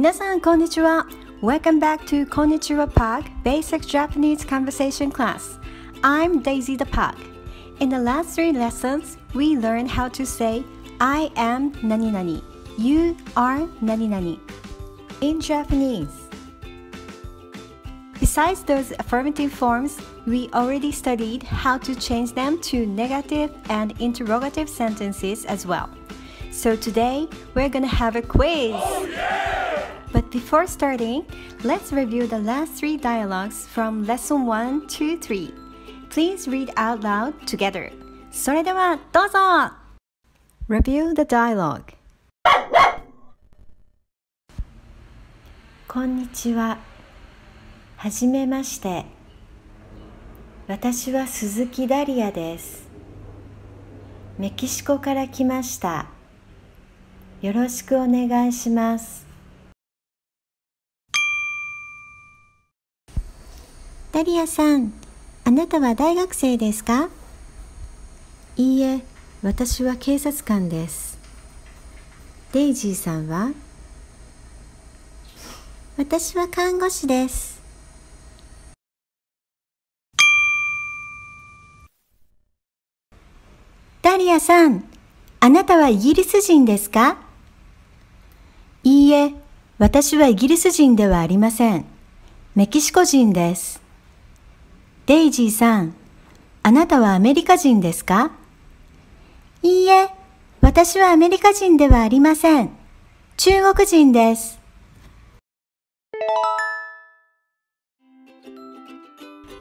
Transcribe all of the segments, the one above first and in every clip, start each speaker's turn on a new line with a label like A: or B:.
A: 皆さんこんにちは Welcome back to KonniChihuaPug Basic Japanese Conversation Class I'm Daisy the Pug In the last three lessons we learned how to say I am 何々 You are 何々 In Japanese Besides those affirmative forms, we already studied how to change them to negative and interrogative sentences as well. So today, we're gonna have a quiz! Oh, yeah! Before starting, let's review the last three dialogues from lesson 1 to 3. Please read out loud together. それではどうぞ Review the dialogue こんにちは。はじめまして。私は鈴木ダリアです。メキシコから来ました。よろしくお願いします。ダリアさん、あなたは大学生ですか？いいえ、私は警察官です。デイジーさんは？私は看護師です。ダリアさん、あなたはイギリス人ですか？いいえ、私はイギリス人ではありません。メキシコ人です。デイジーさん、あなたはアメリカ人ですかいいえ、私はアメリカ人ではありません。中国人です。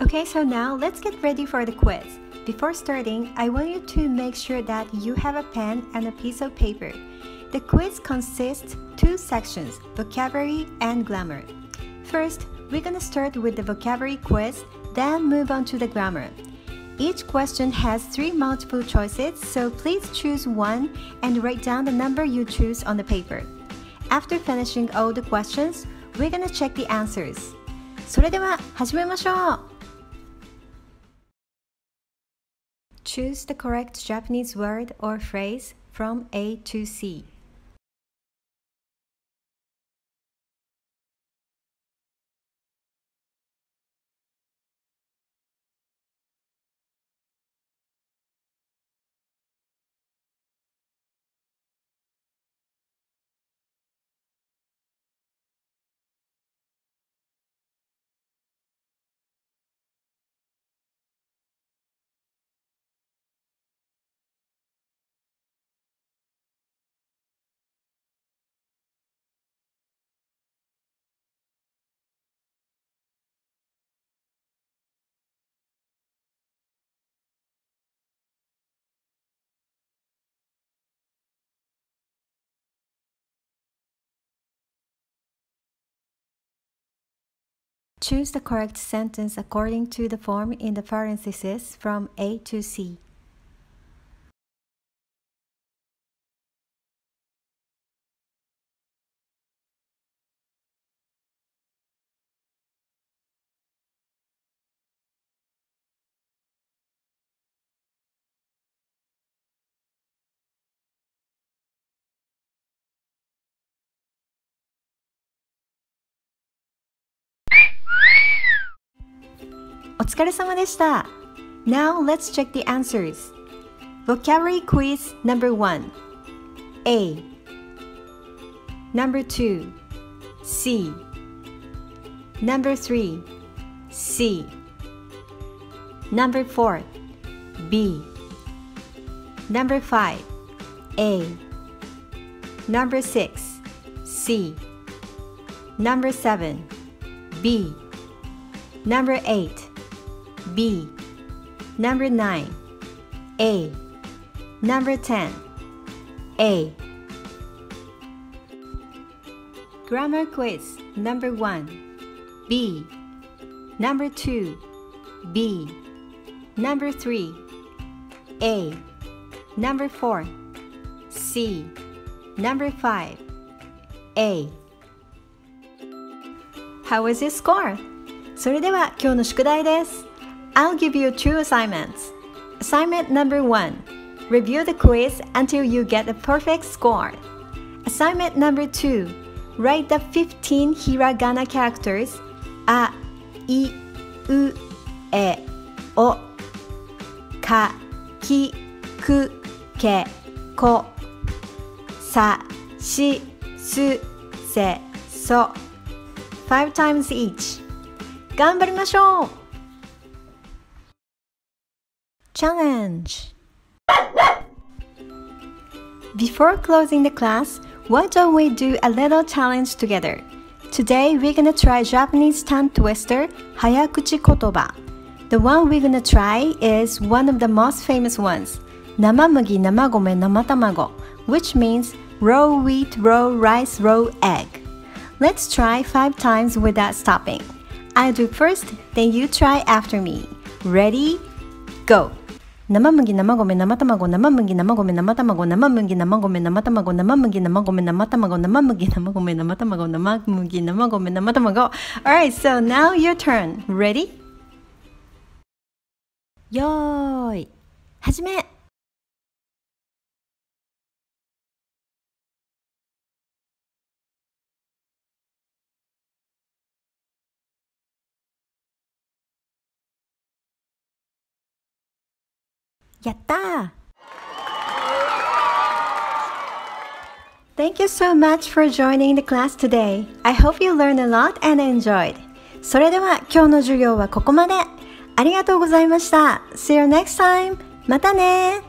A: Okay, so now let's get ready for the quiz. Before starting, I want you to make sure that you have a pen and a piece of paper. The quiz consists two sections, vocabulary and grammar. First, we're gonna start with the vocabulary quiz, then move on to the grammar. Each question has three multiple choices, so please choose one and write down the number you choose on the paper. After finishing all the questions, we're gonna check the answers. それでは始めましょう Choose the correct Japanese word or phrase from A to C. Choose the correct sentence according to the form in the parentheses from A to C. Now let's check the answers. Vocabulary quiz number 1 A. Number 2 C. Number 3 C. Number 4 B. Number 5 A. Number 6 C. Number 7 B Number 8 B. Number 9. A. Number 10. A. Grammar quiz number 1. B. Number 2. B. Number 3. A. Number 4. C. Number 5. A. How was your score? それでは今日の宿題です。I'll give you two assignments. Assignment number one Review the quiz until you get a perfect score. Assignment number two Write the 15 hiragana characters A, I, U, E, O, Ka, Ki, Ku, Ke, Ko, Sa, Shi, Su, Se, So. 5 times each 頑張りましょう Challenge Before closing the class, why don't we do a little challenge together? Today we're gonna try Japanese tongue twister Hayakuchi Kotoba. The one we're gonna try is one of the most famous ones, Namamugi Namagome Namatamago, which means raw wheat, raw rice, raw egg. Let's try five times without stopping. I'll do first, then you try after me. Ready? Go! 生麦生米生卵生麦生米生卵生麦生米生卵生麦生米生卵生麦生米生卵生麦生米生卵 Alright, so now your turn. Ready? よーい始め やったー Thank you so much for joining the class today. I hope you learned a lot and enjoyed. それでは今日の授業はここまで。ありがとうございました。See you next time. またね